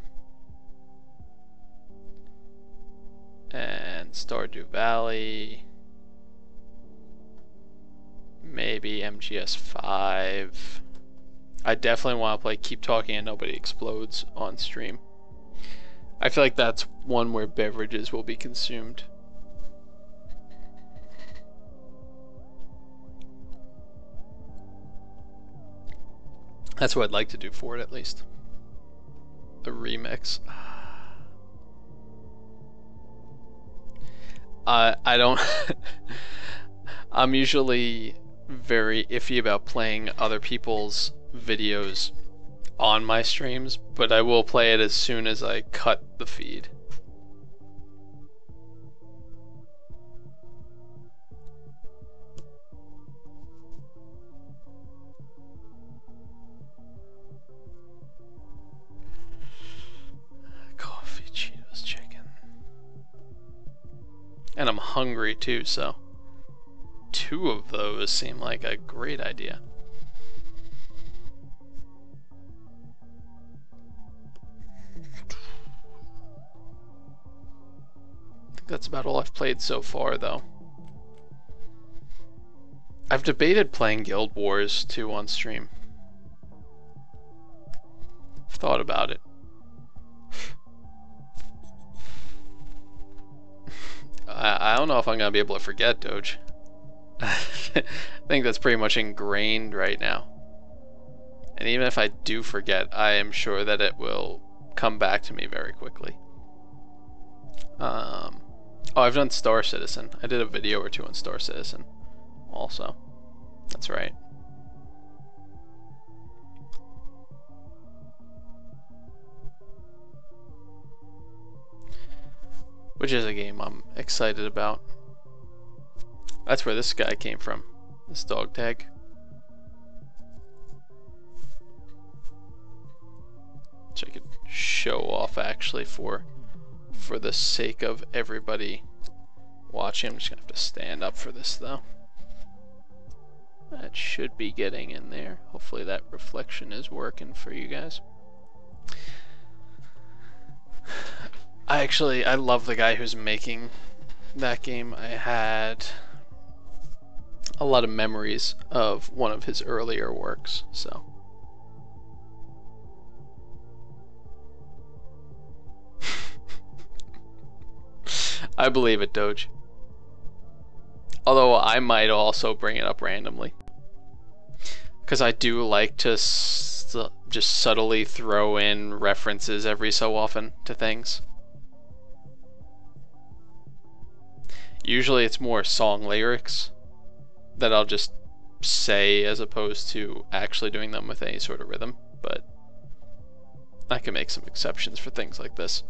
and Stardew Valley, maybe MGS5. I definitely want to play Keep Talking and Nobody Explodes on stream. I feel like that's one where beverages will be consumed. That's what I'd like to do for it at least. The remix. Uh, I don't. I'm usually very iffy about playing other people's videos on my streams, but I will play it as soon as I cut the feed. Coffee, Cheetos, chicken. And I'm hungry too, so two of those seem like a great idea. I think that's about all I've played so far, though. I've debated playing Guild Wars 2 on stream. I've thought about it. I, I don't know if I'm going to be able to forget Doge. I think that's pretty much ingrained right now. And even if I do forget, I am sure that it will come back to me very quickly. Um, oh, I've done Star Citizen. I did a video or two on Star Citizen also. That's right. Which is a game I'm excited about. That's where this guy came from. This dog tag. Which I could show off actually for for the sake of everybody watching. I'm just gonna have to stand up for this though. That should be getting in there. Hopefully that reflection is working for you guys. I actually, I love the guy who's making that game. I had a lot of memories of one of his earlier works, so. I believe it, Doge. Although I might also bring it up randomly. Because I do like to just subtly throw in references every so often to things. Usually it's more song lyrics that I'll just say as opposed to actually doing them with any sort of rhythm, but I can make some exceptions for things like this.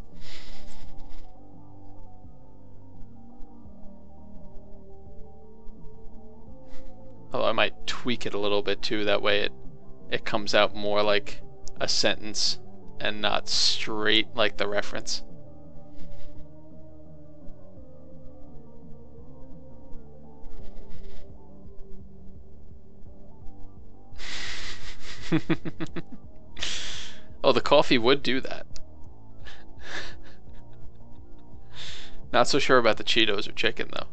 Although I might tweak it a little bit too, that way it it comes out more like a sentence and not straight like the reference. Oh, the coffee would do that. Not so sure about the Cheetos or chicken, though.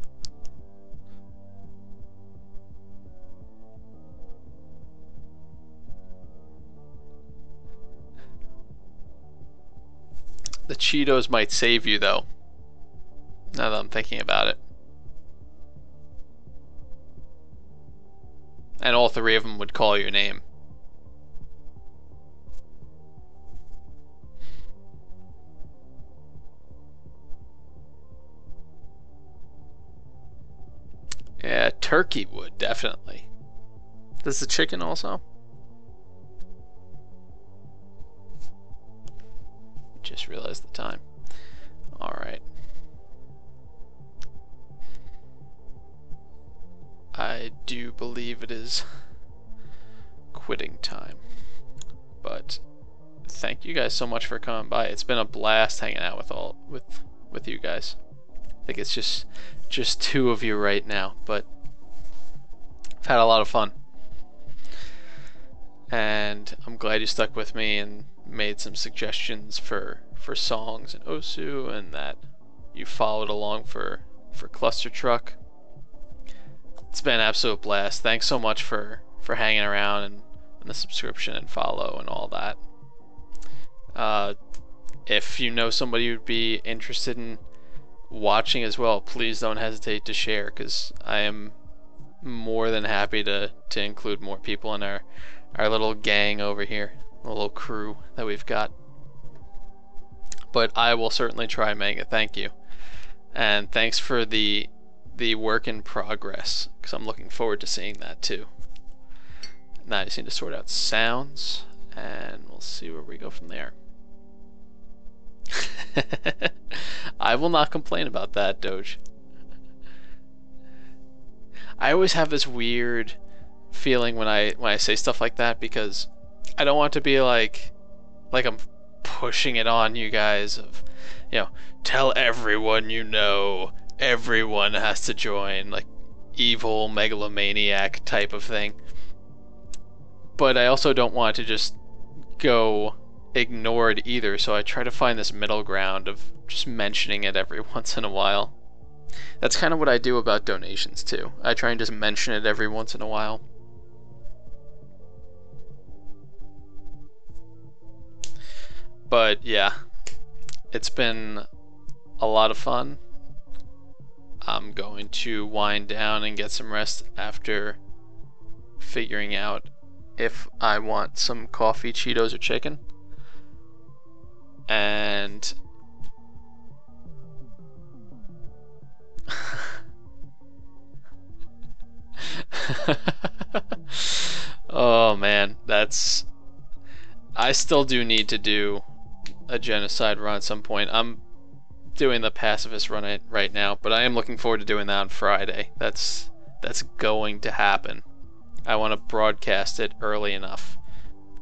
The Cheetos might save you, though. Now that I'm thinking about it. And all three of them would call your name. Yeah, turkey would, definitely. Does the chicken also? Just realized the time. Alright. I do believe it is quitting time. But thank you guys so much for coming by. It's been a blast hanging out with all with with you guys. I think it's just just two of you right now, but I've had a lot of fun. And I'm glad you stuck with me and made some suggestions for for songs and Osu and that you followed along for for Clustertruck. It's been an absolute blast. Thanks so much for for hanging around and, and the subscription and follow and all that. Uh, if you know somebody who'd be interested in watching as well, please don't hesitate to share because I am more than happy to, to include more people in our, our little gang over here, a little crew that we've got. But I will certainly try it. Thank you. And thanks for the the work in progress because I'm looking forward to seeing that too. Now I just need to sort out sounds and we'll see where we go from there. I will not complain about that, Doge. I always have this weird feeling when I when I say stuff like that because I don't want to be like like I'm pushing it on you guys of you know tell everyone you know everyone has to join like evil megalomaniac type of thing but I also don't want to just go ignored either, so I try to find this middle ground of just mentioning it every once in a while. That's kind of what I do about donations too. I try and just mention it every once in a while. But yeah, it's been a lot of fun. I'm going to wind down and get some rest after figuring out if I want some coffee, Cheetos, or chicken and oh man, that's I still do need to do a genocide run at some point. I'm doing the pacifist run right now, but I am looking forward to doing that on Friday. That's that's going to happen. I want to broadcast it early enough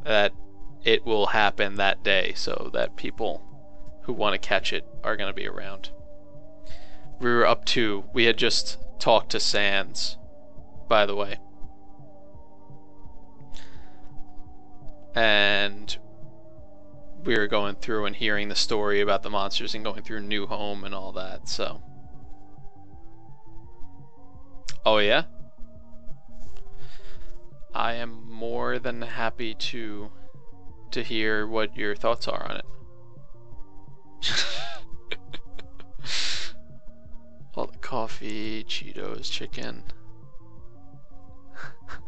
that it will happen that day so that people who want to catch it are going to be around. We were up to, we had just talked to Sans, by the way. And we were going through and hearing the story about the monsters and going through New Home and all that, so. Oh, yeah? I am more than happy to to hear what your thoughts are on it. All the coffee, Cheetos, chicken.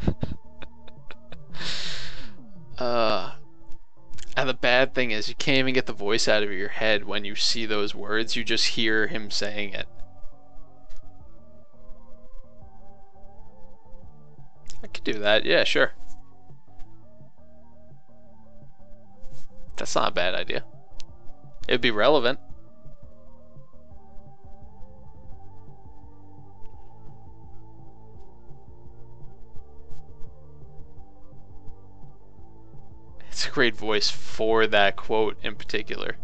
uh, and the bad thing is, you can't even get the voice out of your head when you see those words. You just hear him saying it. I could do that. Yeah, sure. That's not a bad idea. It'd be relevant. It's a great voice for that quote in particular.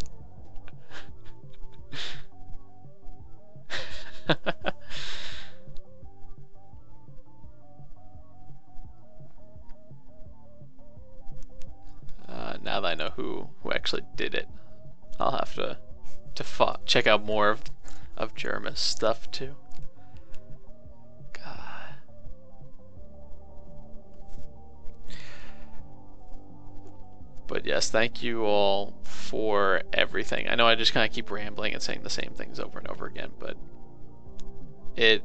now that I know who who actually did it, I'll have to to check out more of of Jerma's stuff too. God. But yes, thank you all for everything. I know I just kind of keep rambling and saying the same things over and over again, but it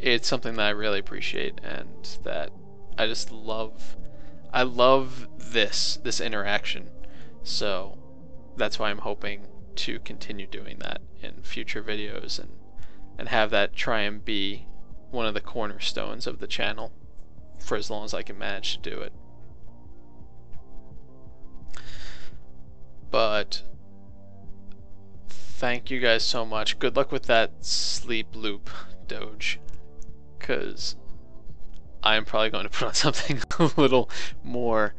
it's something that I really appreciate and that I just love I love this this interaction. So that's why I'm hoping to continue doing that in future videos and and have that try and be one of the cornerstones of the channel for as long as I can manage to do it. But thank you guys so much. Good luck with that sleep loop, Doge. Because I'm probably going to put on something a little more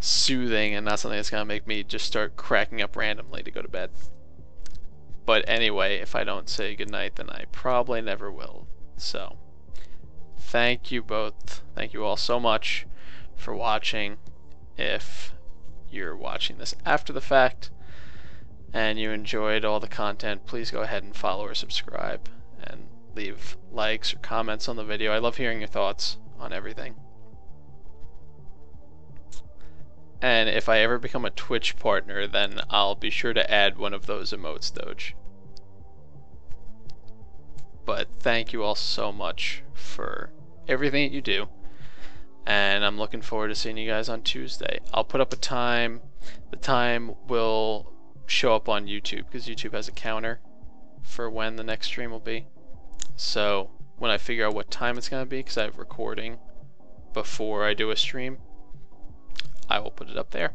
soothing and not something that's going to make me just start cracking up randomly to go to bed. But anyway, if I don't say goodnight, then I probably never will. So, thank you both. Thank you all so much for watching. If you're watching this after the fact, and you enjoyed all the content, please go ahead and follow or subscribe and leave likes or comments on the video. I love hearing your thoughts on everything. And if I ever become a Twitch partner, then I'll be sure to add one of those emotes, Doge. But thank you all so much for everything that you do. And I'm looking forward to seeing you guys on Tuesday. I'll put up a time. The time will show up on YouTube because YouTube has a counter for when the next stream will be. So when I figure out what time it's going to be, because I have recording before I do a stream, I will put it up there.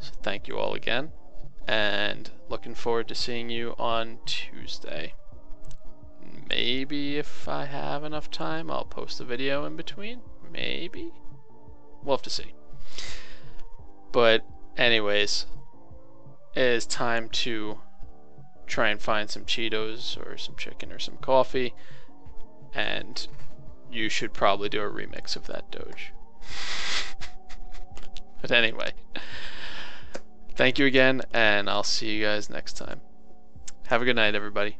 So thank you all again, and looking forward to seeing you on Tuesday. Maybe if I have enough time, I'll post a video in between. Maybe. We'll have to see. But anyways, it is time to try and find some Cheetos or some chicken or some coffee. And you should probably do a remix of that Doge. but anyway, thank you again, and I'll see you guys next time. Have a good night, everybody.